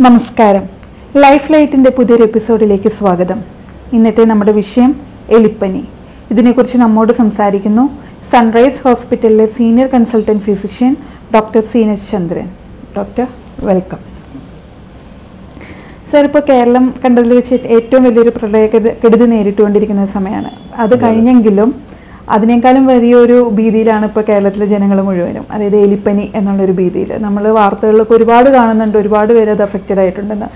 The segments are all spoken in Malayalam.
നമസ്കാരം. ലൈഫ് ലൈറ്റിന്റെ പുതിയൊരു എപ്പിസോഡിലേക്ക് സ്വാഗതം. ഇന്നത്തെ നമ്മുടെ വിഷയം എലിപ്പനി. ഇതിനെക്കുറിച്ച് നമ്മോട് സംസാരിക്കുന്നു സൺറൈസ് ഹോസ്പിറ്റലിലെ senior consultant physician doctor Seenas Chandran. Doctor welcome. Sir ഇപ്പോൾ കേരളം കണ്ടതിൽ വെച്ച് ഏറ്റവും വലിയൊരു പ്രളയക്കെടുതി കെടുതി നേരിട്ടുകൊണ്ടിരിക്കുന്ന സമയമാണ്. അത്. കഴിഞ്ഞെങ്കിലും അതിനേക്കാളും വലിയൊരു ഭീതിയിലാണ് ഇപ്പോൾ കേരളത്തിലെ ജനങ്ങൾ മുഴുവനും. അതായത് എലിപ്പനി എന്നുള്ളൊരു ഭീതിയിൽ. നമ്മൾ വാർത്തകളിലൊക്കെ ഒരുപാട് കാണുന്നുണ്ട് ഒരുപാട് പേര് അത് അഫക്റ്റഡ് ആയിട്ടുണ്ടെന്ന്.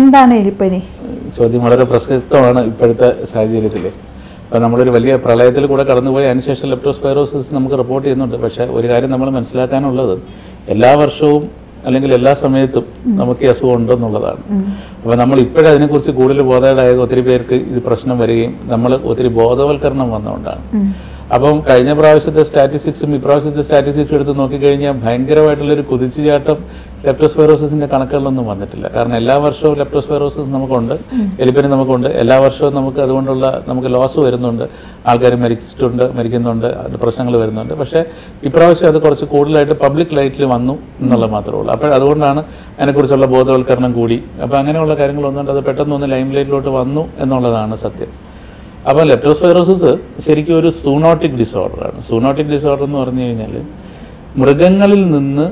എന്താണ് എലിപ്പനി? ചോദ്യം വളരെ പ്രസക്തമാണ് ഇപ്പോഴത്തെ സാഹചര്യത്തിൽ അപ്പോൾ നമ്മളൊരു വലിയ പ്രളയത്തിൽ കൂടെ കടന്നുപോയി അതിനുശേഷം ലെപ്റ്റോസ്പൈറോസിസ് നമുക്ക് റിപ്പോർട്ട് ചെയ്യുന്നുണ്ട്. പക്ഷേ ഒരു കാര്യം നമ്മൾ മനസ്സിലാക്കാനുള്ളത് എല്ലാ വർഷവും അല്ലെങ്കിൽ എല്ലാ സമയത്തും നമുക്ക് ഈ അസുഖം ഉണ്ടെന്നുള്ളതാണ്. അപ്പോൾ നമ്മൾ ഇപ്പോഴും അതിനെക്കുറിച്ച് കൂടുതൽ ബോധേഡായത് ഒത്തിരി പേർക്ക് ഇത് പ്രശ്നം വരികയും നമ്മൾ ഒത്തിരി ബോധവൽക്കരണം വന്നുകൊണ്ടാണ്. അപ്പം കഴിഞ്ഞ പ്രാവശ്യത്തെ സ്റ്റാറ്റിസ്റ്റിക്സും ഇപ്രാവശ്യത്തെ സ്റ്റാറ്റിസ്റ്റിക്സ് എടുത്ത് നോക്കിക്കഴിഞ്ഞാൽ ഭയങ്കരമായിട്ടുള്ളൊരു കുതിച്ചുചാട്ടം ലെപ്റ്റോസ്പൈറോസിന്റെ കണക്കുകളിലൊന്നും വന്നിട്ടില്ല. കാരണം എല്ലാ വർഷവും ലെപ്റ്റോസ്പൈറോസിസ് നമുക്കുണ്ട്. എലിപ്പനി നമുക്കുണ്ട്. എല്ലാ വർഷവും നമുക്ക് അതുകൊണ്ടുള്ള നമുക്ക് ലോസ് വരുന്നുണ്ട്. ആൾക്കാർ മരിച്ചിട്ടുണ്ട് മരിക്കുന്നുണ്ട് പ്രശ്നങ്ങൾ വരുന്നുണ്ട്. പക്ഷേ ഇപ്രാവശ്യം അത് കുറച്ച് കൂടുതലായിട്ട് പബ്ലിക് ലൈറ്റിൽ വന്നു എന്നുള്ളത് മാത്രമേ ഉള്ളൂ. അപ്പോൾ അതുകൊണ്ടാണ് അതിനെക്കുറിച്ചുള്ള ബോധവൽക്കരണം കൂടി. അപ്പോൾ അങ്ങനെയുള്ള കാര്യങ്ങൾ അത് പെട്ടെന്ന് ഒന്ന് ലൈം ലൈറ്റിലോട്ട് വന്നു എന്നുള്ളതാണ് സത്യം. അപ്പോൾ ലെപ്റ്റോസ്പൈറോസിസ് ശരിക്കും ഒരു സൂണോട്ടിക് ഡിസോർഡറാണ് സൂണോട്ടിക് ഡിസോർഡർ എന്ന് പറഞ്ഞു കഴിഞ്ഞാൽ മൃഗങ്ങളിൽ നിന്ന്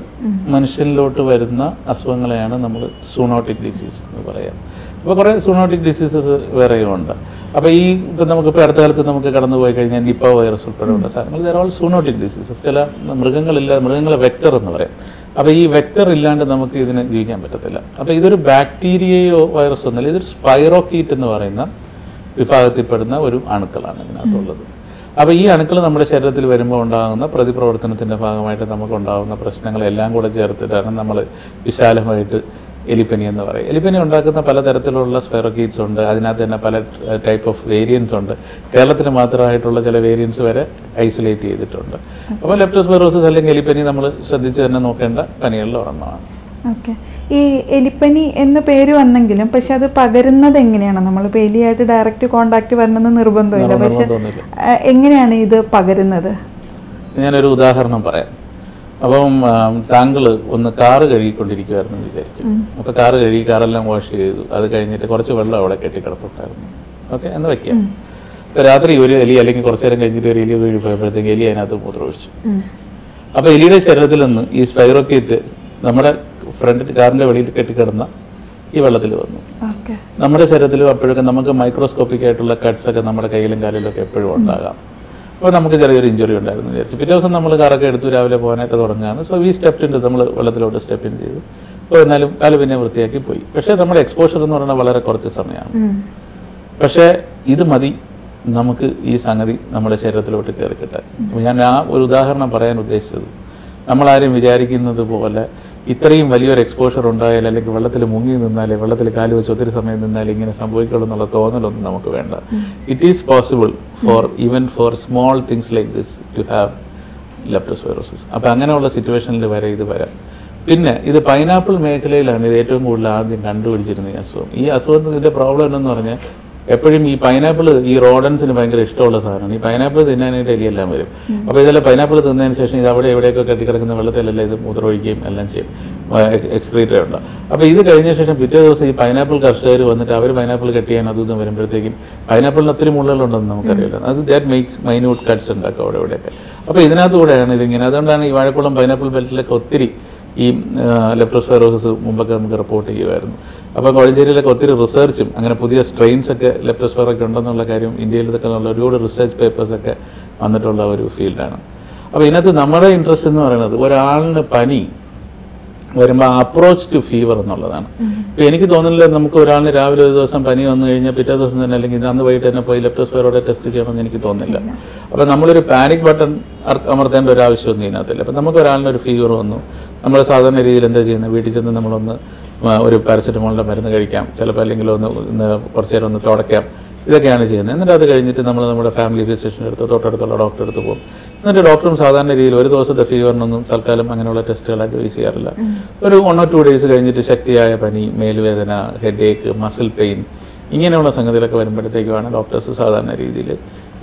മനുഷ്യനിലോട്ട് വരുന്ന അസുഖങ്ങളെയാണ് നമ്മൾ സൂണോട്ടിക് ഡിസീസ് എന്ന് പറയാം. അപ്പോൾ കുറേ സൂണോട്ടിക് ഡിസീസസ് വേറെയും ഉണ്ട്. അപ്പോൾ ഈ ഇപ്പം നമുക്കിപ്പോൾ അടുത്ത കാലത്ത് നമുക്ക് കടന്നു പോയി കഴിഞ്ഞാൽ നിപ്പ വൈറസ് ഉൾപ്പെടെയുള്ള സാധനങ്ങൾ ഇതേ ഓൾ സൂണോട്ടിക് ഡിസീസസ് ചില മൃഗങ്ങളില്ല മൃഗങ്ങളെ വെക്ടർ എന്ന് പറയാം. അപ്പോൾ ഈ വെക്ടർ ഇല്ലാണ്ട് നമുക്ക് ഇതിനെ ജീവിക്കാൻ പറ്റത്തില്ല. അപ്പോൾ ഇതൊരു ബാക്ടീരിയയോ വൈറസോ ഒന്നുമില്ല ഇതൊരു സ്പൈറോക്കീറ്റ് എന്ന് പറയുന്ന വിഭാഗത്തിൽപ്പെടുന്ന ഒരു അണുക്കളാണ് ഇതിനകത്തുള്ളത്. അപ്പോൾ ഈ അണുക്കൾ നമ്മുടെ ശരീരത്തിൽ വരുമ്പോൾ ഉണ്ടാകുന്ന പ്രതിപ്രവർത്തനത്തിന്റെ ഭാഗമായിട്ട് നമുക്ക് ഉണ്ടാകുന്ന പ്രശ്നങ്ങളെല്ലാം കൂടെ ചേർത്തിട്ടാണ് നമ്മൾ വിശാലമായിട്ട് എലിപ്പനി എന്ന് പറയും എലിപ്പനി ഉണ്ടാക്കുന്ന പലതരത്തിലുള്ള സ്പെറോക്കീറ്റ്സ് ഉണ്ട്. അതിനകത്ത് തന്നെ പല ടൈപ്പ് ഓഫ് വേരിയൻസ് ഉണ്ട്. കേരളത്തിന് മാത്രമായിട്ടുള്ള ചില വേരിയൻസ് വരെ ഐസൊലേറ്റ് ചെയ്തിട്ടുണ്ട്. അപ്പോൾ ലെപ്റ്റോസ്പെറോസിസ് അല്ലെങ്കിൽ എലിപ്പനി നമ്മൾ ശ്രദ്ധിച്ച് തന്നെ നോക്കേണ്ട പനികളിൽ ഒരെണ്ണമാണ്. ഓക്കെ. ഈ എലിപ്പനി എന്ന് പേര് വന്നെങ്കിലും പക്ഷെ അത് പകരുന്നത് എങ്ങനെയാണ്? നമ്മൾ എലിയായിട്ട് ഡയറക്റ്റ് കോണ്ടാക്ട് വരണമെന്ന് നിർബന്ധമില്ല. പക്ഷെ. എങ്ങനെയാണ് ഇത് പകരുന്നത്? ഞാനൊരു ഉദാഹരണം പറയാം. അപ്പം താങ്കൾ ഒന്ന് കാറ് കഴുകിക്കൊണ്ടിരിക്കുമായിരുന്നു എന്ന് വിചാരിക്കും. അപ്പോൾ കാറ് കഴുകി കാറെല്ലാം വാഷ് ചെയ്തു. അത് കഴിഞ്ഞിട്ട് കുറച്ച് വെള്ളം അവിടെ കെട്ടിക്കിടപ്പുണ്ടായിരുന്നു. ഓക്കെ എന്ന് വയ്ക്കാം ഇപ്പം രാത്രി ഒരു എലി അല്ലെങ്കിൽ കുറച്ച് നേരം കഴിഞ്ഞിട്ട് ഒരു എലി വീഴുമ്പോഴത്തേക്ക് എലി അതിനകത്ത് മൂത്രമൊഴിച്ചു. അപ്പം അപ്പോൾ എലിയുടെ ശരീരത്തിൽ നിന്ന് ഈ സ്പൈറോക്കേറ്റ് നമ്മുടെ ഫ്രണ്ട് കാറിന്റെ വെളിയിൽ കെട്ടിക്കിടന്ന ഈ വെള്ളത്തിൽ വന്നു. നമ്മുടെ ശരീരത്തിലും അപ്പോഴൊക്കെ നമുക്ക് മൈക്രോസ്കോപ്പിക് ആയിട്ടുള്ള കട്ട്സ് ഒക്കെ നമ്മുടെ കയ്യിലും കാലിലും ഒക്കെ എപ്പോഴും ഉണ്ടാകാം. അപ്പോൾ നമുക്ക് ചെറിയൊരു ഇഞ്ചുറി ഉണ്ടായിരുന്നു വിചാരിച്ചു. പിറ്റേ ദിവസം നമ്മൾ കാറൊക്കെ എടുത്തു രാവിലെ പോകാനായിട്ട് തുടങ്ങുകയാണ്. സോ ഈ സ്റ്റെപ്പിന്റെ നമ്മൾ വെള്ളത്തിലോട്ട് സ്റ്റെപ്പ് ഇൻ ചെയ്തു. അപ്പോൾ എന്നാലും കാൽ പിന്നെ വൃത്തിയാക്കി പോയി. പക്ഷേ നമ്മുടെ എക്സ്പോഷർ എന്ന് പറയുന്നത് വളരെ കുറച്ച് സമയമാണ്. പക്ഷേ ഇത് മതി. നമുക്ക് ഈ സംഗതി നമ്മുടെ ശരീരത്തിലോട്ട് കയറി കിട്ടാൻ. ഞാൻ ആ ഒരു ഉദാഹരണം പറയാൻ ഉദ്ദേശിച്ചത്. നമ്മളാരും വിചാരിക്കുന്നത് പോലെ ഇത്രയും വലിയൊരു എക്സ്പോഷർ ഉണ്ടായാൽ അല്ലെങ്കിൽ വെള്ളത്തിൽ മുങ്ങി നിന്നാലേ വെള്ളത്തിൽ കാൽ വെച്ച് ഒത്തിരി സമയം നിന്നാൽ ഇങ്ങനെ സംഭവിക്കുള്ളൂ എന്നുള്ള തോന്നലൊന്നും നമുക്ക് വേണ്ട. It is possible for even for small things like this to have leptospirosis അപ്പോൾ അങ്ങനെയുള്ള സിറ്റുവേഷനിൽ വരെ ഇത് വരാം. പിന്നെ ഇത് പൈനാപ്പിൾ മേഖലയിലാണ് ഇത് ഏറ്റവും കൂടുതൽ ആദ്യം കണ്ടുപിടിച്ചിരുന്ന ഈ അസുഖം. ഈ അസുഖത്തിന്റെ പ്രോബ്ലം എന്നു പറഞ്ഞാൽ എപ്പോഴും ഈ പൈനാപ്പിൾ ഈ റോഡൻസിന് ഭയങ്കര ഇഷ്ടമുള്ള സാധനമാണ്. ഈ പൈനാപ്പിൾ തിന്നാനായിട്ട് എലിയെല്ലാം വരും. അപ്പോൾ ഇതെല്ലാം പൈനാപ്പിൾ തിന്നതിന് ശേഷം ഇത് അവിടെ എവിടെയൊക്കെ കെട്ടിക്കിടക്കുന്ന വെള്ളത്തിലല്ലേ ഇത് മൂത്രമൊഴിക്കുകയും എല്ലാം ചെയ്യും. എക്സ്ക്രീറ്ററി ഉണ്ട്. അപ്പോൾ ഇത് കഴിഞ്ഞ ശേഷം പിറ്റേ ദിവസം ഈ പൈനാപ്പിൾ കർഷകർ വന്നിട്ട് അവർ പൈനാപ്പിൾ കട്ട് ചെയ്യാൻ അതും ഇതും വരുമ്പോഴത്തേക്കും പൈനാപ്പിളിന് ഒത്തിരി മുള്ളുകളുണ്ടെന്ന് നമുക്കറിയില്ല. അത് ദാറ്റ് മേക്സ് മൈന്യൂട്ട് കട്ട്സ് ഉണ്ടാക്കും അവിടെ ഇവിടെയൊക്കെ. അപ്പോൾ ഇതിനകത്തൂടെയാണ് ഇതിങ്ങനെ. അതുകൊണ്ടാണ് ഈ വാഴക്കുളം പൈനാപ്പിൾ ബെൽറ്റിലൊക്കെ ഒത്തിരി ഈ ലെപ്റ്റോസ്പൈറോസിസ് മുമ്പൊക്കെ നമുക്ക് റിപ്പോർട്ട് ചെയ്യുമായിരുന്നു. അപ്പോൾ കോഴഞ്ചേരിയിലൊക്കെ ഒത്തിരി റിസർച്ചും അങ്ങനെ പുതിയ സ്ട്രെയിൻസ് ഒക്കെ ലെപ്റ്റോസ്പൈറൊക്കെ ഉണ്ടെന്നുള്ള കാര്യം ഇന്ത്യയിലൊക്കെ ഉള്ള ഒരുപാട് റിസർച്ച് പേപ്പേഴ്സൊക്കെ വന്നിട്ടുള്ള ഒരു ഫീൽഡാണ് അപ്പോൾ ഇതിനകത്ത് നമ്മുടെ ഇൻട്രസ്റ്റ് എന്ന് പറയുന്നത് ഒരാളിന് പനി വരുമ്പോൾ അപ്രോച്ച് ടു ഫീവർ എന്നുള്ളതാണ്. ഇപ്പം എനിക്ക് തോന്നുന്നില്ല നമുക്ക് ഒരാളിന് രാവിലെ ഒരു ദിവസം പനി വന്നു കഴിഞ്ഞാൽ പിറ്റേ ദിവസം തന്നെ അല്ലെങ്കിൽ അന്ന് വൈകിട്ട് തന്നെ പോയി ലെപ്റ്റോസ്പൈറോടെ ടെസ്റ്റ് ചെയ്യണമെന്ന് എനിക്ക് തോന്നുന്നില്ല. അപ്പം നമ്മളൊരു പാനിക് ബട്ടൺ അമർത്തേണ്ട ഒരു ആവശ്യമൊന്നും ഇതിനകത്തില്ല. അപ്പം നമുക്ക് ഒരാളിന് ഒരു ഫീവർ വന്നു. നമ്മൾ സാധാരണ രീതിയിൽ എന്താ ചെയ്യുന്നത് വീട്ടിൽ ചെന്ന് നമ്മളൊന്ന് ഒരു പാരസെറ്റമോളിന്റെ മരുന്ന് കഴിക്കാം. ചിലപ്പോൾ അല്ലെങ്കിൽ ഒന്ന് ഇന്ന് കുറച്ച് നേരം ഒന്ന് തുടയ്ക്കാം. ഇതൊക്കെയാണ് ചെയ്യുന്നത് എന്നിട്ട് അത് കഴിഞ്ഞിട്ട് നമ്മൾ നമ്മുടെ ഫാമിലി ഫിസിഷ്യന്റെ അടുത്ത് തൊട്ടടുത്തുള്ള ഡോക്ടറെ അടുത്ത് പോകും. എന്നിട്ട് ഡോക്ടറും സാധാരണ രീതിയിൽ ഒരു ദിവസത്തെ ഫീവറിനൊന്നും തൽക്കാലം അങ്ങനെയുള്ള ടെസ്റ്റുകൾ അഡ്വൈസ് ചെയ്യാറില്ല. ഒരു വൺ ഓർ ടു ഡേയ്സ് കഴിഞ്ഞിട്ട് ശക്തിയായ പനി മേലുവേദന ഹെഡ് ഏക്ക് മസിൽ പെയിൻ ഇങ്ങനെയുള്ള സംഗതികളൊക്കെ വരുമ്പോഴത്തേക്കുമാണ് ഡോക്ടേഴ്സ് സാധാരണ രീതിയിൽ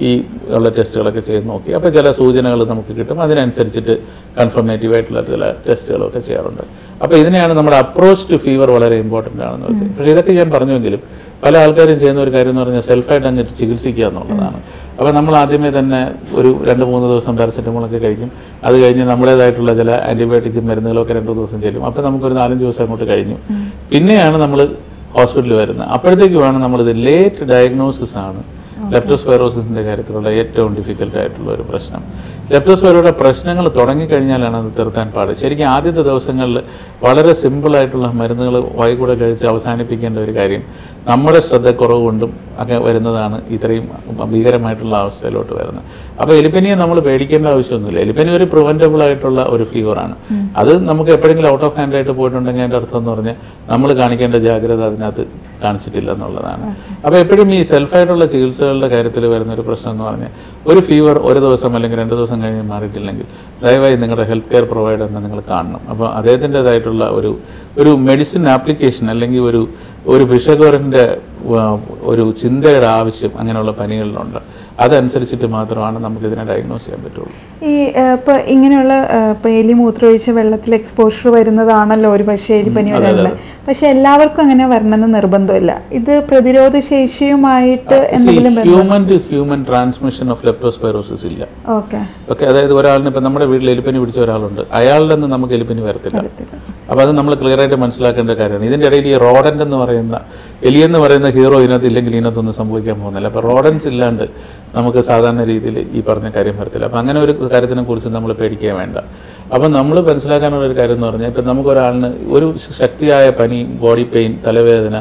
ഈ ഉള്ള ടെസ്റ്റുകളൊക്കെ ചെയ്ത് നോക്കി. അപ്പോൾ ചില സൂചനകൾ നമുക്ക് കിട്ടും. അതിനനുസരിച്ചിട്ട് കൺഫർമേറ്റീവ് ആയിട്ടുള്ള ചില ടെസ്റ്റുകളൊക്കെ ചെയ്യാറുണ്ട്. അപ്പോൾ ഇതിനെയാണ് നമ്മുടെ അപ്രോച്ച് ടു ഫീവർ വളരെ ഇമ്പോർട്ടന്റ് ആണെന്ന് വെച്ചാൽ പക്ഷേ ഇതൊക്കെ ഞാൻ പറഞ്ഞുവെങ്കിലും പല ആൾക്കാരും ചെയ്യുന്ന ഒരു കാര്യം എന്ന് പറഞ്ഞാൽ സെൽഫായിട്ട് അങ്ങ് ചികിത്സിക്കുക എന്നുള്ളതാണ്. അപ്പോൾ നമ്മൾ ആദ്യമേ തന്നെ ഒരു രണ്ട് മൂന്ന് ദിവസം പാരസെറ്റമോളൊക്കെ കഴിക്കും. അത് കഴിഞ്ഞ് നമ്മുടേതായിട്ടുള്ള ചില ആന്റിബയോട്ടിക്സും മരുന്നുകളൊക്കെ രണ്ട് ദിവസം ചെല്ലും. അപ്പോൾ നമുക്കൊരു നാലഞ്ച് ദിവസം അങ്ങോട്ട് കഴിഞ്ഞു. പിന്നെയാണ് നമ്മൾ ഹോസ്പിറ്റലിൽ വരുന്നത്. അപ്പോഴത്തേക്കുമാണ് നമ്മളിത് ലേറ്റ് ഡയഗ്നോസിസ് ആണ് ലെപ്റ്റോസ്പൈറോസിന്റെ കാര്യത്തിലുള്ള ഏറ്റവും ഡിഫിക്കൽട്ടായിട്ടുള്ള ഒരു പ്രശ്നം. ലെപ്റ്റോസ്പൈറോയുടെ പ്രശ്നങ്ങൾ തുടങ്ങിക്കഴിഞ്ഞാലാണ് അത് തീർത്താൻ പാട്. ശരിക്കും ആദ്യത്തെ ദിവസങ്ങളിൽ വളരെ സിമ്പിളായിട്ടുള്ള മരുന്നുകൾ വൈകൂടെ കഴിച്ച് അവസാനിപ്പിക്കേണ്ട ഒരു കാര്യം നമ്മുടെ ശ്രദ്ധക്കുറവ് കൊണ്ടും ഒക്കെ വരുന്നതാണ് ഇത്രയും ഭീകരമായിട്ടുള്ള അവസ്ഥയിലോട്ട് വരുന്നത്. അപ്പോൾ എലിപ്പനിയെ നമ്മൾ പേടിക്കേണ്ട ആവശ്യമൊന്നുമില്ല. എലിപ്പനി ഒരു പ്രിവെന്റബിൾ ആയിട്ടുള്ള ഒരു ഫീവറാണ് അത് നമുക്ക് എപ്പോഴെങ്കിലും ഔട്ട് ഓഫ് ഹാൻഡ് ആയിട്ട് പോയിട്ടുണ്ടെങ്കിൽ അതിന്റെ അർത്ഥം എന്ന് പറഞ്ഞാൽ നമ്മൾ കാണിക്കേണ്ട ജാഗ്രത അതിനകത്ത് കാണിച്ചിട്ടില്ല എന്നുള്ളതാണ്. അപ്പോൾ എപ്പോഴും ഈ സെൽഫായിട്ടുള്ള ചികിത്സകളുടെ കാര്യത്തിൽ വരുന്ന ഒരു പ്രശ്നം എന്ന് പറഞ്ഞാൽ ഒരു ഫീവർ ഒരു ദിവസം അല്ലെങ്കിൽ രണ്ട് ദിവസം കഴിഞ്ഞ് മാറിയിട്ടില്ലെങ്കിൽ ദയവായി നിങ്ങളുടെ ഹെൽത്ത് കെയർ പ്രൊവൈഡറിനെ നിങ്ങൾ കാണണം. അപ്പോൾ അദ്ദേഹത്തിന്റെതായിട്ടുള്ള ഒരു ഒരു മെഡിസിൻ ആപ്ലിക്കേഷൻ അല്ലെങ്കിൽ ഒരു ഒരു ഭിഷകോറിന്റെ ഒരു ചിന്തയുടെ ആവശ്യം അങ്ങനെയുള്ള പനികളിലുണ്ട്. അതനുസരിച്ചിട്ട് മാത്രമാണ് നമുക്ക് ഇതിനെ ഡയഗ്നോസ് ചെയ്യാൻ പറ്റുള്ളൂ. ഈ ഇപ്പോൾ ഇങ്ങനെയുള്ള ഇപ്പോൾ എലി മൂത്രമൊഴിച്ച വെള്ളത്തിൽ എക്സ്പോഷർ വരുന്നതാണല്ലോ ഒരു പക്ഷേ എലിപ്പനി വരാനുള്ള. പക്ഷെ എല്ലാവർക്കും അങ്ങനെ വരണമെന്ന് നിർബന്ധമില്ല. ഇത് പ്രതിരോധ ശേഷിയുമായിട്ട് എന്തെങ്കിലും human to human transmission of leptospirosis ഇല്ല. ഓക്കെ. ഓക്കെ അതായത് ഒരാളിന് ഇപ്പം നമ്മുടെ വീട്ടിൽ എലിപ്പനി പിടിച്ച ഒരാളുണ്ട്. അയാളുടെ നിന്ന് നമുക്ക് എലിപ്പനി വരത്തില്ല. അപ്പോൾ അത് നമ്മൾ ക്ലിയർ ആയിട്ട് മനസ്സിലാക്കേണ്ട കാര്യമാണ്. ഇതിന്റെ ഇടയിൽ ഈ റോഡന്റ് എന്ന് പറയുന്ന എലി എന്ന് പറയുന്ന ഹീറോ ഇതിനകത്ത് ഇല്ലെങ്കിൽ ഇതിനകത്തൊന്നും സംഭവിക്കാൻ പോകുന്നില്ല. അപ്പോൾ റോഡൻസ് ഇല്ലാണ്ട് നമുക്ക് സാധാരണ രീതിയിൽ ഈ പറഞ്ഞ കാര്യം വരത്തില്ല. അപ്പം അങ്ങനെ ഒരു കാര്യത്തിനെ കുറിച്ച് നമ്മൾ പേടിക്കാൻ വേണ്ട. അപ്പം നമ്മൾ മനസ്സിലാക്കാനുള്ള ഒരു കാര്യം എന്ന് പറഞ്ഞാൽ ഇപ്പം നമുക്ക് ഒരാളിന് ഒരു ശക്തിയായ പനി ബോഡി പെയിൻ തലവേദന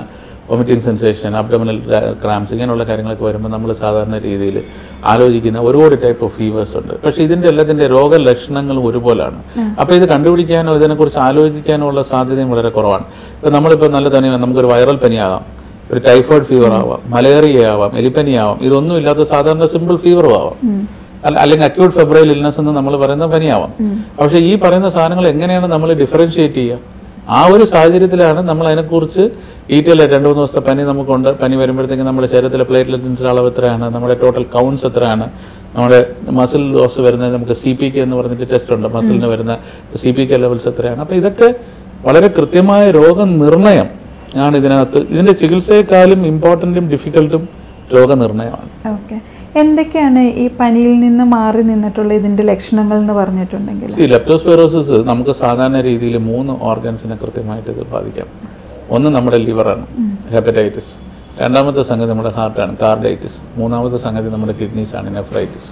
വൊമിറ്റിംഗ് സെൻസേഷൻ അബ്ഡമിനൽ ക്രാംസ് ഇങ്ങനെയുള്ള കാര്യങ്ങളൊക്കെ വരുമ്പോൾ നമ്മൾ സാധാരണ രീതിയിൽ ആലോചിക്കുന്ന ഒരുപാട് ടൈപ്പ് ഓഫ് ഫീവേഴ്സ് ഉണ്ട്. പക്ഷേ ഇതിന്റെ എല്ലാത്തിന്റെ രോഗലക്ഷണങ്ങളും ഒരുപോലാണ്. അപ്പോൾ ഇത് കണ്ടുപിടിക്കാനോ ഇതിനെക്കുറിച്ച് ആലോചിക്കാനോ ഉള്ള സാധ്യതയും വളരെ കുറവാണ്. ഇപ്പം നമ്മളിപ്പോൾ നല്ല തന്നെ നമുക്കൊരു വൈറൽ പനിയാകാം ഒരു ടൈഫോയിഡ് ഫീവർ ആവാം മലേറിയ ആവാം എലിപ്പനി ആവാം ഇതൊന്നും ഇല്ലാത്ത സാധാരണ സിമ്പിൾ ഫീവറും ആവാം. അല്ല- അല്ലെങ്കിൽ അക്യൂട്ട് ഫെബ്രൈൽ ഇൽനസ് എന്ന് നമ്മൾ പറയുന്ന പനിയാവാം. പക്ഷേ ഈ പറയുന്ന സാധനങ്ങൾ എങ്ങനെയാണ് നമ്മൾ ഡിഫറൻഷിയേറ്റ് ചെയ്യുക? ആ ഒരു സാഹചര്യത്തിലാണ് നമ്മൾ അതിനെക്കുറിച്ച് ഡീറ്റെയിൽ രണ്ട് മൂന്ന് ദിവസത്തെ പനി നമുക്കുണ്ട്. പനി വരുമ്പോഴത്തേക്കും നമ്മുടെ ശരീരത്തിലെ പ്ലേറ്റ്ലെറ്റിന്റെ അളവ് എത്രയാണ്? നമ്മുടെ ടോട്ടൽ കൗണ്ട്സ് എത്രയാണ്? നമ്മുടെ മസിൽ ലോസ് വരുന്ന നമുക്ക് സി പി കെ എന്ന് പറഞ്ഞിട്ട് ടെസ്റ്റ് ഉണ്ട്. മസിലിന് വരുന്ന സി പി കെ ലെവൽസ് എത്രയാണ്? അപ്പോൾ ഇതൊക്കെ വളരെ കൃത്യമായ രോഗനിർണയം ആണ് ഇതിനകത്ത്. ഇതിന്റെ ചികിത്സയെക്കാളും ഇമ്പോർട്ടന്റും ഡിഫിക്കൽട്ടും രോഗനിർണയമാണ്. ഓക്കെ എന്തൊക്കെയാണ് ഈ പനിയിൽ നിന്ന് മാറി നിന്നിട്ടുള്ള ഇതിന്റെ ലക്ഷണങ്ങൾ എന്ന് പറഞ്ഞിട്ടുണ്ടെങ്കിൽ? ഈ ലെപ്റ്റോസ്പൈറോസിസ് നമുക്ക് സാധാരണ രീതിയിൽ മൂന്ന് ഓർഗൻസിനെ കൃത്യമായിട്ട് ഇത് ബാധിക്കാം. ഒന്ന് നമ്മുടെ ലിവറാണ് ഹെപ്പറ്റൈറ്റിസ്. രണ്ടാമത്തെ സംഗതി നമ്മുടെ ഹാർട്ടാണ് കാർഡൈറ്റിസ്. മൂന്നാമത്തെ സംഗതി നമ്മുടെ കിഡ്നീസ് ആണ് നെഫ്രൈറ്റിസ്.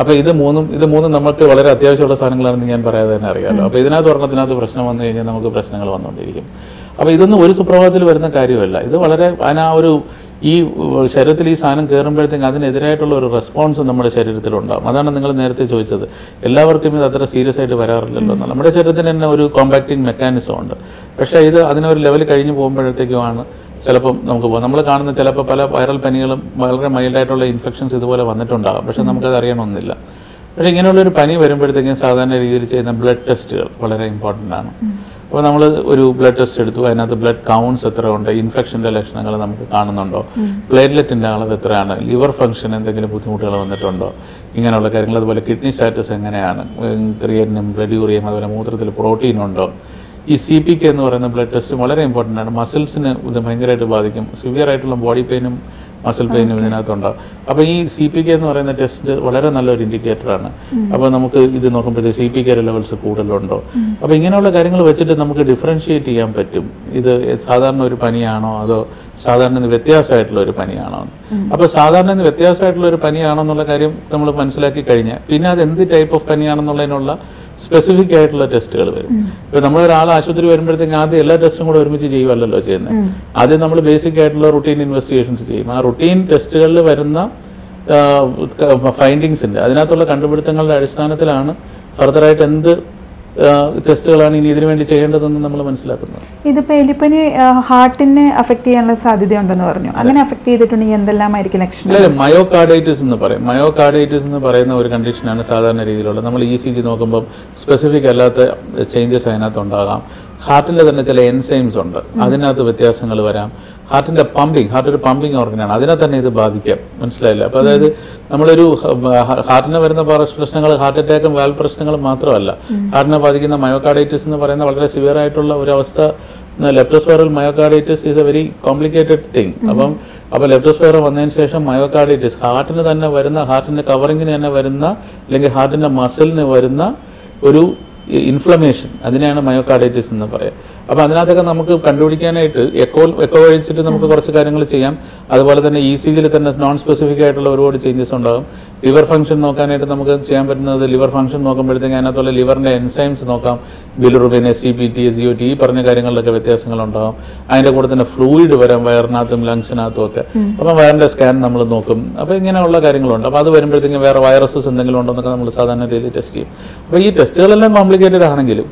അപ്പോൾ ഇത് മൂന്നും ഇത് മൂന്നും നമുക്ക് വളരെ അത്യാവശ്യമുള്ള സാധനങ്ങളാണെന്ന് ഞാൻ പറയാതെ തന്നെ അറിയാമല്ലോ അപ്പോൾ ഇതിനകത്ത് ഒരെണ്ണത്തിനകത്ത് പ്രശ്നം വന്നു കഴിഞ്ഞാൽ നമുക്ക് പ്രശ്നങ്ങൾ വന്നുകൊണ്ടിരിക്കും. അപ്പോൾ ഇതൊന്നും ഒരു സുപ്രഭാതത്തിൽ വരുന്ന കാര്യമല്ല. ഇത് വളരെ ആ ഒരു ഈ ശരീരത്തിൽ ഈ സാധനം കയറുമ്പോഴത്തേക്ക് അതിനെതിരായിട്ടുള്ള ഒരു റെസ്പോൺസ് നമ്മുടെ ശരീരത്തിലുണ്ടാകും അതാണ് നിങ്ങൾ നേരത്തെ ചോദിച്ചത്. എല്ലാവർക്കും ഇത് അത്ര സീരിയസ് ആയിട്ട് വരാറില്ലല്ലോ നമ്മുടെ ശരീരത്തിന് തന്നെ ഒരു കോമ്പാക്റ്റിംഗ് മെക്കാനിസം ഉണ്ട്. പക്ഷേ ഇത് അതിനൊരു ലെവൽ കഴിഞ്ഞ് പോകുമ്പോഴത്തേക്കുമാണ് ചിലപ്പം നമുക്ക് പോകാം നമ്മൾ കാണുന്ന ചിലപ്പോൾ പല വൈറൽ പനികളും വളരെ മൈൽഡായിട്ടുള്ള ഇൻഫെക്ഷൻസ് ഇതുപോലെ വന്നിട്ടുണ്ടാകാം. പക്ഷേ നമുക്കത് അറിയണമെന്നില്ല. പക്ഷേ ഇങ്ങനെയുള്ള ഒരു പനി വരുമ്പോഴത്തേക്കും സാധാരണ രീതിയിൽ ചെയ്യുന്ന ബ്ലഡ് ടെസ്റ്റുകൾ വളരെ ഇമ്പോർട്ടന്റ് ആണ്. അപ്പോൾ നമ്മൾ ഒരു ബ്ലഡ് ടെസ്റ്റ് എടുത്തു. അതിനകത്ത് ബ്ലഡ് കൗണ്ട്സ് എത്ര ഉണ്ട് ഇൻഫെക്ഷന്റെ ലക്ഷണങ്ങൾ നമുക്ക് കാണുന്നുണ്ടോ? പ്ലേറ്റ്ലെറ്റിന്റെ അളവ് എത്രയാണ്? ലിവർ ഫംഗ്ഷൻ എന്തെങ്കിലും ബുദ്ധിമുട്ടുകൾ വന്നിട്ടുണ്ടോ? ഇങ്ങനെയുള്ള കാര്യങ്ങൾ. അതുപോലെ കിഡ്നി സ്റ്റാറ്റസ് എങ്ങനെയാണ്? ക്രിയറ്റിനും ബ്ലഡ് യൂറിയം അതുപോലെ മൂത്രത്തിൽ പ്രോട്ടീൻ ഉണ്ടോ? ഈ സി പി കെ എന്ന് പറയുന്ന ബ്ലഡ് ടെസ്റ്റ് വളരെ ഇമ്പോർട്ടന്റ് ആണ്. മസിൽസിന് ഇത് ഭയങ്കരമായിട്ട് ബാധിക്കും. സിവിയർ ആയിട്ടുള്ള ബോഡി പെയിനും മസിൽ പെയിനും ഇതിനകത്തുണ്ട്. അപ്പോൾ ഈ സി പി കെ എന്ന് പറയുന്ന ടെസ്റ്റ് വളരെ നല്ലൊരു ഇൻഡിക്കേറ്റർ ആണ്. അപ്പോൾ നമുക്ക് ഇത് നോക്കുമ്പോൾ സി പി കെ ലെവൽസ് കൂടുതലുണ്ടോ? അപ്പോൾ ഇങ്ങനെയുള്ള കാര്യങ്ങൾ വെച്ചിട്ട് നമുക്ക് ഡിഫറൻഷിയേറ്റ് ചെയ്യാൻ പറ്റും. ഇത് സാധാരണ ഒരു പനിയാണോ അതോ സാധാരണ വ്യത്യാസമായിട്ടുള്ള ഒരു പനിയാണോ അപ്പൊ അപ്പോൾ സാധാരണ വ്യത്യാസമായിട്ടുള്ള ഒരു പനിയാണോ എന്നുള്ള കാര്യം നമ്മൾ മനസ്സിലാക്കി കഴിഞ്ഞാൽ പിന്നെ അത് എന്ത് ടൈപ്പ് ഓഫ് പനിയാണെന്നുള്ളതിനുള്ള സ്പെസിഫിക് ആയിട്ടുള്ള ടെസ്റ്റുകൾ വരും. ഇപ്പൊ നമ്മൾ ഒരാൾ ആശുപത്രി വരുമ്പോഴത്തേക്ക് ആദ്യം എല്ലാ ടെസ്റ്റും കൂടെ ഒരുമിച്ച് ചെയ്യുമല്ലോ ചെയ്യുന്നത് ആദ്യം നമ്മൾ ബേസിക് ആയിട്ടുള്ള റുട്ടീൻ ഇൻവെസ്റ്റിഗേഷൻസ് ചെയ്യും. ആ റുട്ടീൻ ടെസ്റ്റുകളിൽ വരുന്ന ഫൈൻഡിങ്സ് ഉണ്ട് അതിനകത്തുള്ള കണ്ടുപിടുത്തങ്ങളുടെ അടിസ്ഥാനത്തിലാണ് ഫർദറായിട്ട് എന്ത് ടെസ്റ്റുകളാണ് ഇനി ഇതിനു വേണ്ടി ചെയ്യേണ്ടതെന്ന് നമ്മൾ മനസ്സിലാക്കുന്നത്. ഇതിപ്പോ എലിപ്പനി ഹാർട്ടിനെ അഫക്ട് ചെയ്യാനുള്ള സാധ്യതയുണ്ടെന്ന് പറഞ്ഞു. അങ്ങനെ അഫക്ട് ചെയ്തിട്ടുണ്ടെങ്കിൽ എന്തെല്ലാമായിരിക്കും ലക്ഷണം അല്ല മയോകാർഡൈറ്റിസ് എന്ന് പറയും. മയോകാർഡൈറ്റിസ് എന്ന് പറയുന്ന ഒരു കണ്ടീഷനാണ് സാധാരണ രീതിയിലുള്ള നമ്മൾ ഇ സി ജി നോക്കുമ്പോൾ സ്പെസിഫിക് അല്ലാത്ത ചേഞ്ചസ് അതിനകത്ത് ഉണ്ടാകാം. ഹാർട്ടിന്റെ തന്നെ ചില എൻസൈംസ് ഉണ്ട്. അതിനകത്ത് വ്യത്യാസങ്ങൾ വരാം. ഹാർട്ടിന്റെ പമ്പിങ് ഹാർട്ട് ഒരു പമ്പിങ് ഓർഗനാണ്. അതിനെ തന്നെ ഇത് ബാധിക്കാം. മനസ്സിലായില്ല? അപ്പോൾ അതായത് നമ്മളൊരു ഹാർട്ടിന് വരുന്ന പ്രശ്നങ്ങൾ ഹാർട്ട് അറ്റാക്കും വാൽ പ്രശ്നങ്ങൾ മാത്രമല്ല. ഹാർട്ടിനെ ബാധിക്കുന്ന മയോകാർഡൈറ്റിസ് എന്ന് പറയുന്ന വളരെ സിവിയർ ആയിട്ടുള്ള ഒരു അവസ്ഥ leptospiral myocarditis is a very complicated thing അപ്പം അപ്പോൾ ലെപ്റ്റോസ്പൈറൽ വന്നതിന് ശേഷം മയോകാർഡൈറ്റിസ് ഹാർട്ടിന് തന്നെ വരുന്ന ഹാർട്ടിന്റെ കവറിങ്ങിന് തന്നെ വരുന്ന അല്ലെങ്കിൽ ഹാർട്ടിന്റെ മസിലിന് വരുന്ന ഒരു ഇൻഫ്ലമേഷൻ അതിനെയാണ് മയോകാർഡൈറ്റിസ് എന്ന് പറയാം. അപ്പോൾ അതിനകത്തൊക്കെ നമുക്ക് കണ്ടുപിടിക്കാനായിട്ട് എക്കോ എക്കോ കഴിച്ചിട്ട് നമുക്ക് കുറച്ച് കാര്യങ്ങൾ ചെയ്യാം. അതുപോലെ തന്നെ ഇ സി ജിയിൽ തന്നെ നോൺ സ്പെസിഫിക് ആയിട്ടുള്ള ഒരുപാട് ചേഞ്ചസ് ഉണ്ടാകും. ലിവർ ഫംഗ്ഷൻ നോക്കാനായിട്ട് നമുക്ക് ചെയ്യാൻ പറ്റുന്നത് ലിവർ ഫംഗ്ഷൻ നോക്കുമ്പോഴത്തേക്ക് അതിനകത്തുള്ള ലിവറിന്റെ എൻസൈംസ് നോക്കാം. Bilirubin S C P T S G O T ഈ പറഞ്ഞ കാര്യങ്ങളിലൊക്കെ വ്യത്യാസങ്ങളുണ്ടാകും. അതിന്റെ കൂടെ തന്നെ ഫ്ലൂയിഡ് വരാം വയറിനകത്തും ലങ്സിനകത്തും ഒക്കെ. അപ്പം വയറിന്റെ സ്കാൻ നമ്മൾ നോക്കും. അപ്പോൾ ഇങ്ങനെയുള്ള കാര്യങ്ങളുണ്ട്. അപ്പോൾ അത് വരുമ്പോഴത്തേക്കും വേറെ വൈറസസ് എന്തെങ്കിലും ഉണ്ടോ എന്നൊക്കെ നമ്മൾ സാധാരണ രീതിയിൽ ടെസ്റ്റ് ചെയ്യും. അപ്പോൾ ഈ ടെസ്റ്റുകളെല്ലാം കോംപ്ലിക്കേറ്റഡ് ആണെങ്കിലും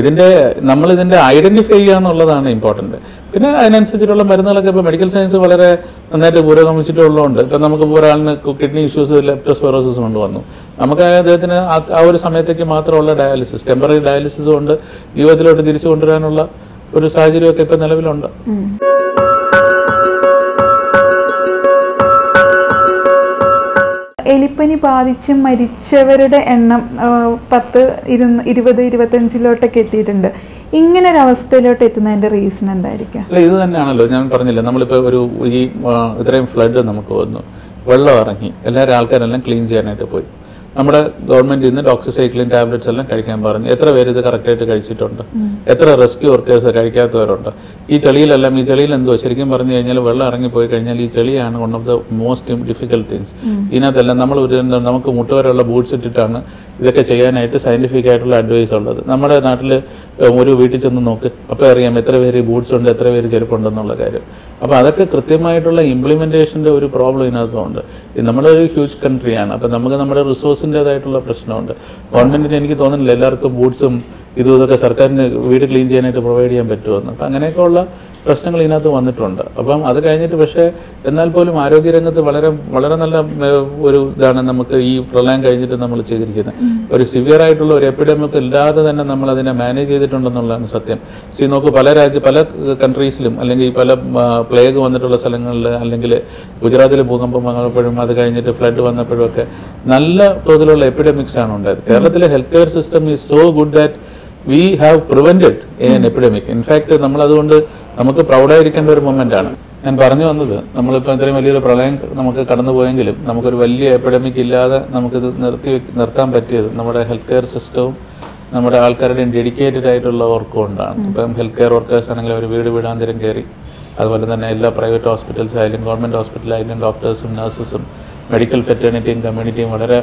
ഇതിന്റെ നമ്മൾ ഇതിന്റെ ഐഡന്റിഫൈ ചെയ്യുക എന്നുള്ളതാണ് ഇമ്പോർട്ടന്റ് പിന്നെ അതിനനുസരിച്ചിട്ടുള്ള മരുന്നുകളൊക്കെ ഇപ്പോൾ മെഡിക്കൽ സയൻസ് വളരെ നന്നായിട്ട് പുരോഗമിച്ചിട്ടുള്ളതുകൊണ്ട് ഇപ്പം നമുക്ക് ഒരാളിന് കിഡ്നി ഇഷ്യൂസ് ലെപ്റ്റോസ്പെറോസിസ് കൊണ്ട് വന്നു. നമുക്ക് അദ്ദേഹത്തിന് ആ ഒരു സമയത്തേക്ക് മാത്രമുള്ള ഡയാലിസിസ് ടെമ്പററി ഡയാലിസിസ് കൊണ്ട് ജീവിതത്തിലോട്ട് തിരിച്ചു കൊണ്ടുവരാനുള്ള ഒരു സാഹചര്യമൊക്കെ ഇപ്പം നിലവിലുണ്ട്. ബാധിച്ച് മരിച്ചവരുടെ എണ്ണം പത്ത് ഇരുന്ന് ഇരുപത് ഇരുപത്തഞ്ചിലോട്ടൊക്കെ എത്തിയിട്ടുണ്ട്. ഇങ്ങനെ ഒരു അവസ്ഥയിലോട്ട് എത്തുന്നതിന്റെ റീസൺ എന്തായിരിക്കും? അല്ല ഇത് തന്നെയാണല്ലോ ഞാൻ പറഞ്ഞില്ല നമ്മളിപ്പോൾ ഒരു ഈ ഇത്രയും ഫ്ലഡ് നമുക്ക് വന്നു. വെള്ളം ഇറങ്ങി. എല്ലാവരും ആൾക്കാരെല്ലാം ക്ലീൻ ചെയ്യാനായിട്ട് പോയി. നമ്മുടെ ഗവൺമെന്റ് ഇന്ന് ഡോക്സിസൈക്ലിൻ ടാബ്ലറ്റ്സ് എല്ലാം കഴിക്കാൻ പറഞ്ഞു. എത്ര പേര് ഇത് കറക്റ്റായിട്ട് കഴിച്ചിട്ടുണ്ട്? എത്ര റെസ്ക്യൂ വർക്കേഴ്സ് കഴിക്കാത്തവരുണ്ട്? ഈ ചെളിയിലെല്ലാം ഈ ചെളിയിൽ എന്തോ ശരിക്കും പറഞ്ഞു കഴിഞ്ഞാൽ വെള്ളം ഇറങ്ങി പോയി കഴിഞ്ഞാൽ ഈ ചെളിയാണ് one of the most difficult things ഇതിനകത്തെല്ലാം നമ്മൾ ഒരു നമുക്ക് മുട്ടുവരെയുള്ള ബൂട്ട്സ് ഇട്ടിട്ടാണ് ഇതൊക്കെ ചെയ്യാനായിട്ട് സയന്റിഫിക് ആയിട്ടുള്ള അഡ്വൈസ് ഉള്ളത്. നമ്മുടെ നാട്ടിൽ ഒരു വീട്ടിൽ ചെന്ന് നോക്ക്. അപ്പോൾ അറിയാം എത്ര പേര് ബൂട്ട്സ് ഉണ്ട് എത്ര പേര് ചെരുപ്പുണ്ടെന്നുള്ള കാര്യം. അപ്പോൾ അതൊക്കെ കൃത്യമായിട്ടുള്ള ഇംപ്ലിമെന്റേഷന്റെ ഒരു പ്രോബ്ലം ഇതിനകത്തുണ്ട്. നമ്മളൊരു ഹ്യൂജ് കൺട്രിയാണ് അപ്പോൾ നമുക്ക് നമ്മുടെ റിസോഴ്സിന്റെതായിട്ടുള്ള പ്രശ്നമുണ്ട്. ഗവൺമെന്റിന് എനിക്ക് തോന്നുന്നില്ല എല്ലാവർക്കും ബൂട്ട്സും ഇതും ഇതൊക്കെ സർക്കാരിന് വീട് ക്ലീൻ ചെയ്യാനായിട്ട് പ്രൊവൈഡ് ചെയ്യാൻ പറ്റുമെന്ന്. അപ്പം അങ്ങനെയൊക്കെയുള്ള പ്രശ്നങ്ങൾ ഇതിനകത്ത് വന്നിട്ടുണ്ട്. അപ്പം അത് കഴിഞ്ഞിട്ട് പക്ഷേ എന്നാൽ പോലും ആരോഗ്യരംഗത്ത് വളരെ വളരെ നല്ല ഒരു ഇതാണ് നമുക്ക് ഈ പ്രളയം കഴിഞ്ഞിട്ട് നമ്മൾ ചെയ്തിരിക്കുന്നത്. ഒരു സിവിയർ ആയിട്ടുള്ള ഒരു എപ്പിഡമിക് ഇല്ലാതെ തന്നെ നമ്മൾ അതിനെ മാനേജ് ചെയ്തിട്ടുണ്ടെന്നുള്ളതാണ് സത്യം. സി നോക്ക് പല രാജ്യ പല കൺട്രീസിലും അല്ലെങ്കിൽ പല പ്ലേഗ് വന്നിട്ടുള്ള സ്ഥലങ്ങളിൽ അല്ലെങ്കിൽ ഗുജറാത്തിൽ ഭൂകമ്പം വന്നപ്പോഴും അത് കഴിഞ്ഞിട്ട് ഫ്ലഡ് വന്നപ്പോഴും ഒക്കെ നല്ല തോതിലുള്ള എപ്പിഡമിക്സ് ആണ് ഉണ്ടായത്. കേരളത്തിലെ health care system is so good that we have prevented an epidemic in fact നമ്മൾ അതുകൊണ്ട് നമുക്ക് പ്രൗഡായിരിക്കേണ്ട ഒരു മൊമെന്റ് ആണ്. ഞാൻ പറഞ്ഞു വന്നത് നമ്മളിപ്പോൾ ഇത്രയും വലിയൊരു പ്രളയം നമുക്ക് കടന്നുപോയെങ്കിലും നമുക്കൊരു വലിയ എപ്പിഡമിക് ഇല്ലാതെ നമുക്കിത് നിർത്തി നിർത്താൻ പറ്റിയത് നമ്മുടെ ഹെൽത്ത് കെയർ സിസ്റ്റവും നമ്മുടെ ആൾക്കാരുടെയും ഡെഡിക്കേറ്റഡ് ആയിട്ടുള്ള വർക്ക് കൊണ്ടാണ്. ഇപ്പം ഹെൽത്ത് കെയർ വർക്കേഴ്സ് ആണെങ്കിൽ അവർ വീട് വീടാന്തരം കയറി അതുപോലെ തന്നെ എല്ലാ പ്രൈവറ്റ് ഹോസ്പിറ്റൽസ് ആയാലും ഗവൺമെന്റ് ഹോസ്പിറ്റലായാലും ഡോക്ടേഴ്സും നഴ്സസും മെഡിക്കൽ ഫെറ്റേണിറ്റിയും കമ്മ്യൂണിറ്റിയും വളരെ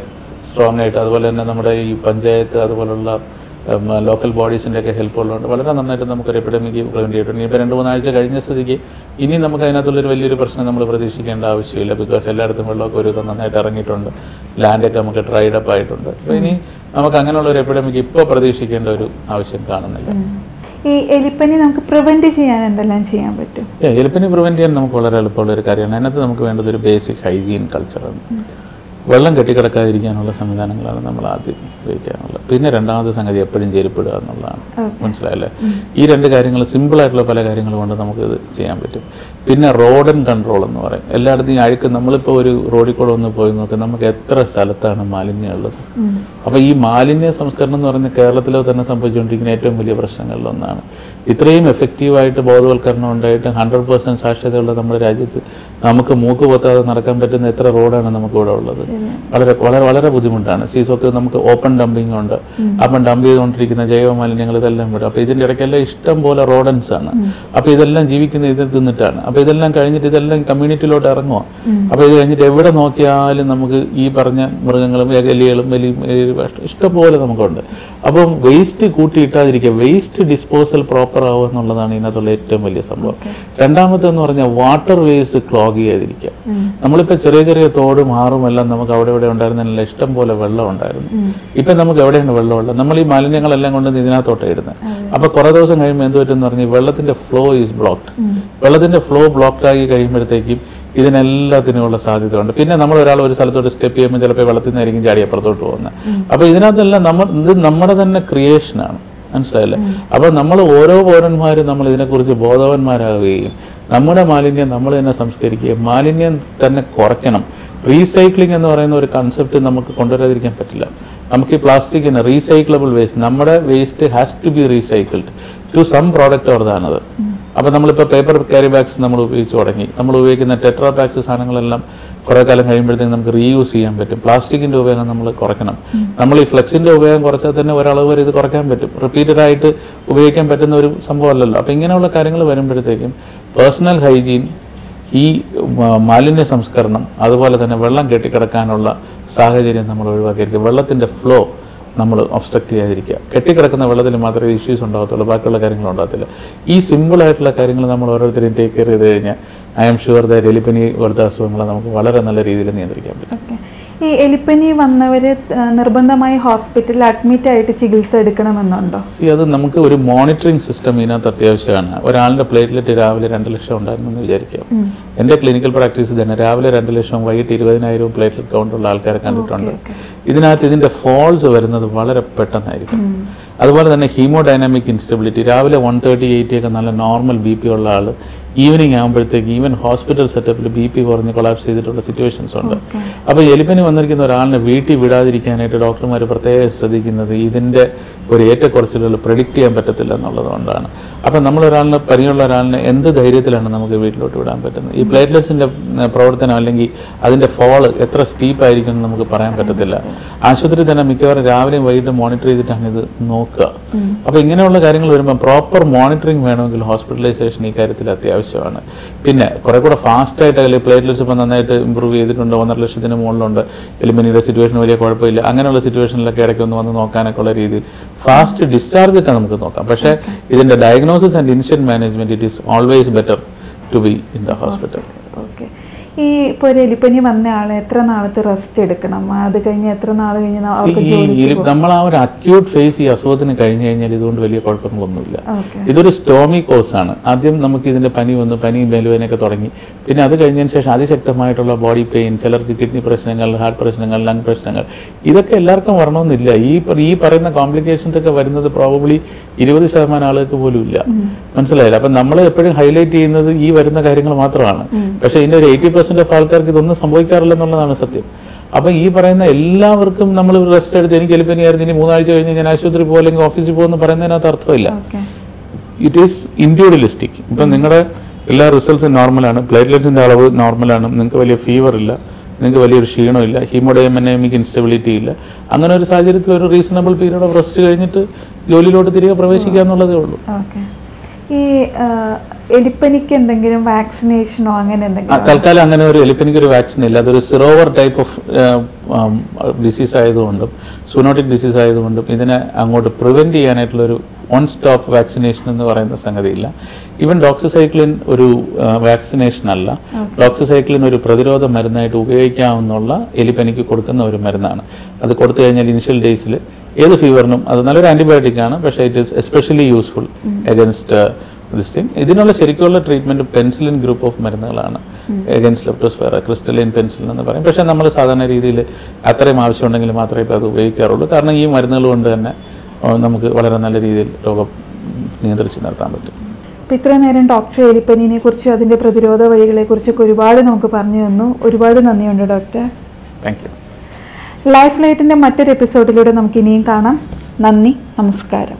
സ്ട്രോങ് ആയിട്ട് അതുപോലെ തന്നെ നമ്മുടെ ഈ പഞ്ചായത്ത് അതുപോലുള്ള ലോക്കൽ ബോഡീസിന്റെ ഒക്കെ ഹെൽപ്പ് ഉള്ളതുകൊണ്ട് വളരെ നന്നായിട്ട് നമുക്കൊരു എപ്പിഡമിക് പ്രിവെന്റ് ചെയ്തിട്ടുണ്ട്. ഇപ്പോൾ രണ്ട് മൂന്നാഴ്ച കഴിഞ്ഞ സ്ഥിതിക്ക് ഇനി നമുക്ക് അതിനകത്തുള്ളൊരു വലിയൊരു പ്രശ്നം നമ്മൾ പ്രതീക്ഷിക്കേണ്ട ആവശ്യമില്ല. ബിക്കോസ് എല്ലായിടത്തും വെള്ളമൊക്കെ ഒരു നന്നായിട്ട് ഇറങ്ങിയിട്ടുണ്ട്. ലാൻഡൊക്കെ നമുക്ക് ഡ്രൈഡ് അപ്പ് ആയിട്ടുണ്ട്. അപ്പോൾ ഇനി നമുക്ക് അങ്ങനെയുള്ള ഒരു എപ്പിഡമിക് ഇപ്പോൾ പ്രതീക്ഷിക്കേണ്ട ഒരു ആവശ്യം കാണുന്നില്ല. ഈ എലിപ്പനി നമുക്ക് പ്രിവെന്റ് ചെയ്യാൻ എന്തെല്ലാം ചെയ്യാൻ പറ്റും? എലിപ്പനി പ്രിവെന്റ് ചെയ്യാൻ നമുക്ക് വളരെ എളുപ്പമുള്ള ഒരു കാര്യമാണ്. അതിനകത്ത് നമുക്ക് വേണ്ടത് ഒരു ബേസിക് ഹൈജീൻ കൾച്ചറാണ് വെള്ളം കെട്ടിക്കിടക്കാതിരിക്കാനുള്ള സംവിധാനങ്ങളാണ് നമ്മൾ ആദ്യം ഉപയോഗിക്കാനുള്ളത് പിന്നെ രണ്ടാമത്തെ സംഗതി എപ്പോഴും ചെരുപ്പിടുക എന്നുള്ളതാണ്. മനസ്സിലായല്ലേ? ഈ രണ്ട് കാര്യങ്ങൾ സിമ്പിളായിട്ടുള്ള പല കാര്യങ്ങൾ കൊണ്ട് നമുക്കിത് ചെയ്യാൻ പറ്റും. പിന്നെ റോഡൻ ആൻഡ് കൺട്രോൾ എന്ന് പറയും. എല്ലായിടത്തും ഈ അഴുക്ക് നമ്മളിപ്പോൾ ഒരു റോഡിൽ കൂടെ ഒന്ന് പോയി നോക്കി നമുക്ക് എത്ര സ്ഥലത്താണ് മാലിന്യം ഉള്ളത് അപ്പോൾ ഈ മാലിന്യ സംസ്കരണം എന്ന് പറഞ്ഞാൽ കേരളത്തിലോ തന്നെ സംഭവിച്ചുകൊണ്ടിരിക്കുന്ന ഏറ്റവും വലിയ പ്രശ്നങ്ങളിലൊന്നാണ് ഇത്രയും എഫക്റ്റീവായിട്ട് ബോധവൽക്കരണം ഉണ്ടായിട്ട് ഹൺഡ്രഡ് പെർസെന്റ് സാക്ഷരതയുള്ള നമ്മുടെ രാജ്യത്ത് നമുക്ക് മൂക്ക് പൊത്താതെ നടക്കാൻ പറ്റുന്ന എത്ര റോഡാണ് നമുക്ക് ഇവിടെ ഉള്ളത് വളരെ വളരെ വളരെ ബുദ്ധിമുട്ടാണ്. സീസോക്ക് നമുക്ക് ഓപ്പൺ ഡംപിംഗ് ഉണ്ട്. അപ്പം ഡംപ് ചെയ്തുകൊണ്ടിരിക്കുന്ന ജൈവ മാലിന്യങ്ങൾ ഇതെല്ലാം വിടും. അപ്പോൾ ഇതിന്റെ ഇടയ്ക്കെല്ലാം ഇഷ്ടം പോലെ റോഡൻസ് ആണ്. അപ്പോൾ ഇതെല്ലാം ജീവിക്കുന്ന ഇതിൽ തിന്നിട്ടാണ്. അപ്പോൾ ഇതെല്ലാം കഴിഞ്ഞിട്ട് ഇതെല്ലാം കമ്മ്യൂണിറ്റിയിലോട്ട് ഇറങ്ങുക അപ്പോൾ ഇത് കഴിഞ്ഞിട്ട് എവിടെ നോക്കിയാലും നമുക്ക് ഈ പറഞ്ഞ മൃഗങ്ങളും എലികളും എലി ഇഷ്ടം പോലെ നമുക്കുണ്ട്. അപ്പം വേസ്റ്റ് കൂട്ടിയിട്ടാതിരിക്കുക വേസ്റ്റ് ഡിസ്പോസൽ പ്രോപ്പർ ആവുക എന്നുള്ളതാണ് ഇതിനകത്തുള്ള ഏറ്റവും വലിയ സംഭവം. രണ്ടാമത്തെന്ന് പറഞ്ഞാൽ വാട്ടർ വേസ് ക്ലോഗ് ചെയ്യാതിരിക്കുക. നമ്മളിപ്പോൾ ചെറിയ ചെറിയ തോടും ആറും എല്ലാം നമുക്ക് അവിടെ ഇവിടെ ഉണ്ടായിരുന്നില്ല ഇഷ്ടം പോലെ വെള്ളം ഉണ്ടായിരുന്നു. ഇപ്പം നമുക്ക് എവിടെയാണ് വെള്ളമുള്ളത്? നമ്മൾ ഈ മാലിന്യങ്ങളെല്ലാം കൊണ്ട് ഇതിനകത്തോട്ട് ഇടുന്നത്. അപ്പോൾ കുറേ ദിവസം കഴിയുമ്പോൾ എന്ത് പറ്റുമെന്ന് പറഞ്ഞാൽ വെള്ളത്തിന്റെ ഫ്ലോ ഈസ് ബ്ലോക്ക്ഡ് വെള്ളത്തിന്റെ ഫ്ലോ ബ്ലോക്ക്ഡ് ആയി കഴിയുമ്പോഴത്തേക്കും ഇതിനെല്ലാത്തിനുമുള്ള സാധ്യതയുണ്ട്. പിന്നെ നമ്മൾ ഒരാൾ ഒരു സ്ഥലത്തോട്ട് സ്റ്റെപ്പ് ചെയ്യുമ്പോൾ ചിലപ്പോൾ വെള്ളത്തിൽ നിന്നായിരിക്കും ചാടി അപ്പുറത്തോട്ട് പോകുന്നത്. അപ്പോൾ ഇതിനകത്തെല്ലാം നമ്മൾ ഇത് നമ്മുടെ തന്നെ ക്രിയേഷനാണ് മനസ്സിലായില്ലേ? അപ്പോൾ നമ്മൾ ഓരോ പൗരന്മാരും നമ്മൾ ഇതിനെക്കുറിച്ച് ബോധവാന്മാരാകുകയും നമ്മുടെ മാലിന്യം നമ്മൾ തന്നെ സംസ്കരിക്കുകയും മാലിന്യം തന്നെ കുറയ്ക്കണം. റീസൈക്ലിംഗ് എന്ന് പറയുന്ന ഒരു കൺസെപ്റ്റ് നമുക്ക് കൊണ്ടുവരാതിരിക്കാൻ പറ്റില്ല. നമുക്ക് ഈ പ്ലാസ്റ്റിക്കിന് റീസൈക്ലബിൾ വേസ്റ്റ് നമ്മുടെ waste has to be recycled to some product ഓർതാണത് അപ്പോൾ നമ്മളിപ്പോൾ പേപ്പർ ക്യാരി ബാഗ്സ് നമ്മൾ ഉപയോഗിച്ച് തുടങ്ങി. നമ്മൾ ഉപയോഗിക്കുന്ന ടെട്രാ ബാഗ്സ് സാധനങ്ങളെല്ലാം കുറേ കാലം കഴിയുമ്പോഴത്തേക്കും നമുക്ക് റീയൂസ് ചെയ്യാൻ പറ്റും. പ്ലാസ്റ്റിക്കിന്റെ ഉപയോഗം നമ്മൾ കുറയ്ക്കണം. നമ്മൾ ഈ ഫ്ലെക്സിന്റെ ഉപയോഗം കുറച്ചാൽ തന്നെ ഒരളവ് വരെ ഇത് കുറയ്ക്കാൻ പറ്റും. റിപ്പീറ്റഡ് ആയിട്ട് ഉപയോഗിക്കാൻ പറ്റുന്ന ഒരു സംഭവമല്ലല്ലോ അപ്പോൾ ഇങ്ങനെയുള്ള കാര്യങ്ങൾ വരുമ്പോഴത്തേക്കും പേഴ്സണൽ ഹൈജീൻ ഈ മാലിന്യ സംസ്കരണം അതുപോലെ തന്നെ വെള്ളം കെട്ടിക്കിടക്കാനുള്ള സാഹചര്യം നമ്മൾ ഒഴിവാക്കിയിരിക്കും. വെള്ളത്തിന്റെ ഫ്ലോ നമ്മൾ ഒബ്സ്ട്രക്ട് ചെയ്യാതിരിക്കുക. കെട്ടിക്കിടക്കുന്ന വെള്ളത്തിൽ മാത്രമേ ഇഷ്യൂസ് ഉണ്ടാകത്തുള്ളൂ ബാക്കിയുള്ള കാര്യങ്ങൾ ഉണ്ടാകത്തില്ല. ഈ സിമ്പിൾ ആയിട്ടുള്ള കാര്യങ്ങൾ നമ്മൾ ഓരോരുത്തരും ടേക്ക് കെയർ ചെയ്ത് കഴിഞ്ഞാൽ ഐ എം ഷുവർ ദ എലിപ്പനി പോലത്തെ അസുഖങ്ങളെ നമുക്ക് വളരെ നല്ല രീതിയിൽ നിയന്ത്രിക്കാൻ പറ്റും. ഈ എലിപ്പനി വന്നവർ നിർബന്ധമായി ഹോസ്പിറ്റലിൽ അഡ്മിറ്റ് ആയിട്ട് ചികിത്സ എടുക്കണമെന്നുണ്ടോ? സി അത് നമുക്ക് ഒരു മോണിറ്ററിംഗ് സിസ്റ്റം ഇതിനകത്ത് അത്യാവശ്യമാണ്. ഒരാളുടെ പ്ലേറ്റ്ലെറ്റ് രാവിലെ രണ്ട് ലക്ഷം ഉണ്ടായിരുന്നെന്ന് വിചാരിക്കാം. എന്റെ ക്ലിനിക്കൽ പ്രാക്ടീസ് തന്നെ. രാവിലെ രണ്ട് ലക്ഷം വൈകിട്ട് ഇരുപതിനായിരവും പ്ലേറ്റ്ലെറ്റ് കൗണ്ടുള്ള ആൾക്കാരെ കണ്ടിട്ടുണ്ട്. ഇതിനകത്ത് ഇതിന്റെ ഫോൾസ് വരുന്നത് വളരെ പെട്ടെന്നായിരിക്കും. അതുപോലെ തന്നെ ഹീമോഡൈനാമിക് ഇൻസ്റ്റബിലിറ്റി. രാവിലെ വൺ തേർട്ടി എയ്റ്റി ഒക്കെ നല്ല നോർമൽ ബി പി ഉള്ള ആൾ ഈവനിങ് ആകുമ്പോഴത്തേക്ക് ഈവൻ ഹോസ്പിറ്റൽ സെറ്റപ്പിൽ ബി പി കുറഞ്ഞ് കൊളാപ്സ് ചെയ്തിട്ടുള്ള സിറ്റുവേഷൻസ് ഉണ്ട്. അപ്പോൾ എലിപ്പനി വന്നിരിക്കുന്ന ഒരാളിനെ വീട്ടിൽ വിടാതിരിക്കാനായിട്ട് ഡോക്ടർമാർ പ്രത്യേകം ശ്രദ്ധിക്കുന്നത് ഇതിന്റെ ഒരു ഏറ്റക്കുറച്ചിലുകൾ പ്രഡിക്റ്റ് ചെയ്യാൻ പറ്റത്തില്ല എന്നുള്ളതുകൊണ്ടാണ് അപ്പം നമ്മൾ ഒരാളിനെ പനിയുള്ള ഒരാളിനെ എന്ത് ധൈര്യത്തിലാണ് നമുക്ക് വീട്ടിലോട്ട് വിടാൻ പറ്റുന്നത്? ഈ പ്ലേറ്റ്ലെറ്റ്സിന്റെ പ്രവർത്തനം അല്ലെങ്കിൽ അതിന്റെ ഫോൾ എത്ര സ്റ്റീപ്പ് ആയിരിക്കും എന്ന് നമുക്ക് പറയാൻ പറ്റത്തില്ല. ആശുപത്രി തന്നെ മിക്കവാറും രാവിലെയും വൈകിട്ടും മോണിറ്റർ ചെയ്തിട്ടാണ് ഇത് നോക്കുക. അപ്പോൾ ഇങ്ങനെയുള്ള കാര്യങ്ങൾ വരുമ്പോൾ പ്രോപ്പർ മോണിറ്ററിംഗ് വേണമെങ്കിൽ ഹോസ്പിറ്റലൈസേഷൻ ഈ കാര്യത്തിൽ അത്യാവശ്യമാണ് പിന്നെ കുറെ കൂടെ ഫാസ്റ്റായിട്ട് അല്ലെങ്കിൽ പ്ലേറ്റ്ലെറ്റ്സ് ഇപ്പോൾ നന്നായിട്ട് ഇമ്പ്രൂവ് ചെയ്തിട്ടുണ്ട്. ഒന്നര ലക്ഷത്തിന് മുകളിലുണ്ട്. എലിമിനിയുടെ സിറ്റുവേഷൻ വലിയ കുഴപ്പമില്ല. അങ്ങനെയുള്ള സിറ്റുവേഷനിലൊക്കെ ഇടയ്ക്ക് ഒന്ന് വന്ന് നോക്കാനൊക്കെ ഉള്ള രീതിയിൽ ഫാസ്റ്റ് ഡിസ്ചാർജ് ഒക്കെ നമുക്ക് നോക്കാം. പക്ഷേ ഇതിന്റെ diagnosis and ഇൻഷ്യൻ management it is always better to be in the hospital ഈ ഇപ്പോൾ ഒരു എലിപ്പനി വന്ന ആൾ എത്ര നാളത്തെ റെസ്റ്റ് എടുക്കണം? അത് കഴിഞ്ഞ് എത്ര നാൾ കഴിഞ്ഞ് നമ്മൾ ആ ഒരു അക്യൂട്ട് ഫേസ് ഈ അസുഖത്തിന് കഴിഞ്ഞു കഴിഞ്ഞാൽ ഇതുകൊണ്ട് വലിയ കുഴപ്പങ്ങളൊന്നുമില്ല. ഇതൊരു സ്റ്റോമി കോഴ്സ് ആണ്. ആദ്യം നമുക്ക് ഇതിന്റെ പനി വന്നു പനി മെലുവേനൊക്കെ തുടങ്ങി. പിന്നെ അത് കഴിഞ്ഞതിന് ശേഷം അതിശക്തമായിട്ടുള്ള ബോഡി പെയിൻ ചിലർക്ക് കിഡ്നി പ്രശ്നങ്ങൾ ഹാർട്ട് പ്രശ്നങ്ങൾ ലങ് പ്രശ്നങ്ങൾ. ഇതൊക്കെ എല്ലാവർക്കും വരണമെന്നില്ല. ഈ ഈ പറയുന്ന കോംപ്ലിക്കേഷൻസ് ഒക്കെ വരുന്നത് പ്രോബബ്ലി ഇരുപത് ശതമാനം ആളുകൾക്ക് പോലും ഇല്ല. മനസ്സിലായില്ല? അപ്പം നമ്മൾ എപ്പോഴും ഹൈലൈറ്റ് ചെയ്യുന്നത് ഈ വരുന്ന കാര്യങ്ങൾ മാത്രമാണ്. പക്ഷേ ഇതിന്റെ ഒരു എയ്റ്റി പെർസെന്റ് ഓഫ് ആൾക്കാർക്ക് ഇതൊന്നും സംഭവിക്കാറില്ല എന്നുള്ളതാണ് സത്യം. അപ്പം ഈ പറയുന്ന എല്ലാവർക്കും നമ്മൾ റെസ്റ്റ് എടുത്ത് എനിക്ക് എലിപ്പനിയായിരുന്നു ഇനി മൂന്നാഴ്ച കഴിഞ്ഞ് ഞാൻ ആശുപത്രി പോകും അല്ലെങ്കിൽ ഓഫീസിൽ പോകുമെന്ന് പറയുന്നതിനകത്ത് അർത്ഥമില്ല. ഇറ്റ് ഈസ് ഇൻഡിവിജ്വലിസ്റ്റിക് ഇപ്പം നിങ്ങളുടെ എല്ലാ റിസൾട്ട്സും നോർമലാണ് പ്ലേറ്റ്ലെറ്റിന്റെ അളവ് നോർമലാണ് നിങ്ങൾക്ക് വലിയ ഫീവർ ഇല്ല. നിങ്ങൾക്ക് വലിയൊരു ക്ഷീണമില്ല ഹീമോഡൈമനമിക് ഇൻസ്റ്റബിലിറ്റി ഇല്ല. അങ്ങനെ ഒരു സാഹചര്യത്തിൽ ഒരു റീസണബിൾ പീരീഡ് ഓഫ് റെസ്റ്റ് കഴിഞ്ഞിട്ട് ജോലിയിലോട്ട് തിരികെ പ്രവേശിക്കുക എന്നുള്ളതേ ഉള്ളൂ ഈ എലിപ്പനിക്ക് എന്തെങ്കിലും വാക്സിനേഷനോ അങ്ങനെ എന്തെങ്കിലും തൽക്കാലം അങ്ങനെ ഒരു എലിപ്പനിക്ക് ഒരു വാക്സിൻ ഇല്ല അതൊരു സിറോവർ ടൈപ്പ് ഓഫ് ഡിസീസ് ആയതുകൊണ്ടും സൂനോട്ടിക് ഡിസീസ് ആയതുകൊണ്ടും ഇതിനെ അങ്ങോട്ട് പ്രിവെന്റ് ചെയ്യാനായിട്ടുള്ള ഒരു വൺ സ്റ്റോപ്പ് വാക്സിനേഷൻ എന്ന് പറയുന്ന സംഗതിയില്ല. ഈവൻ ഡോക്സിസൈക്ലിൻ ഒരു വാക്സിനേഷൻ അല്ല. ഡോക്സിസൈക്ലിൻ ഒരു പ്രതിരോധ മരുന്നായിട്ട് ഉപയോഗിക്കാവുന്നുള്ള എലിപ്പനിക്ക് കൊടുക്കുന്ന ഒരു മരുന്നാണ്. അത് കൊടുത്തു കഴിഞ്ഞാൽ ഇനിഷ്യൽ ഡേയ്സിൽ ഏത് ഫീവറിനും അത് നല്ലൊരു ആന്റിബയോട്ടിക് ആണ്. പക്ഷേ it is especially useful against this thing ഇതിനുള്ള ശരിക്കുള്ള ട്രീറ്റ്മെന്റ് പെൻസിലിൻ ഗ്രൂപ്പ് ഓഫ് മരുന്നുകളാണ്. എഗൻസ്റ്റ് ലെപ്റ്റോസ്പെറ ക്രിസ്റ്റലിൻ പെൻസിലിൻ എന്ന് പറയും. പക്ഷേ നമ്മൾ സാധാരണ രീതിയിൽ അത്രയും ആവശ്യമുണ്ടെങ്കിൽ മാത്രമേ ഇപ്പോൾ അത് ഉപയോഗിക്കാറുള്ളൂ. കാരണം ഈ മരുന്നുകൾ കൊണ്ട് തന്നെ നമുക്ക് വളരെ നല്ല രീതിയിൽ രോഗം നിയന്ത്രിച്ച് നിർത്താൻ പറ്റും. അപ്പോൾ ഇത്രയും നേരം ഡോക്ടർ എലിപ്പനിനെ കുറിച്ചും അതിന്റെ പ്രതിരോധ വഴികളെ കുറിച്ചൊക്കെ ഒരുപാട് നമുക്ക് പറഞ്ഞു തന്നു. ഒരുപാട് നന്ദിയുണ്ട് ഡോക്ടർ താങ്ക് യു ലൈഫ് ലൈറ്റിന്റെ മറ്റൊരു എപ്പിസോഡിലൂടെ നമുക്ക് ഇനിയും കാണാം. നന്ദി നമസ്കാരം.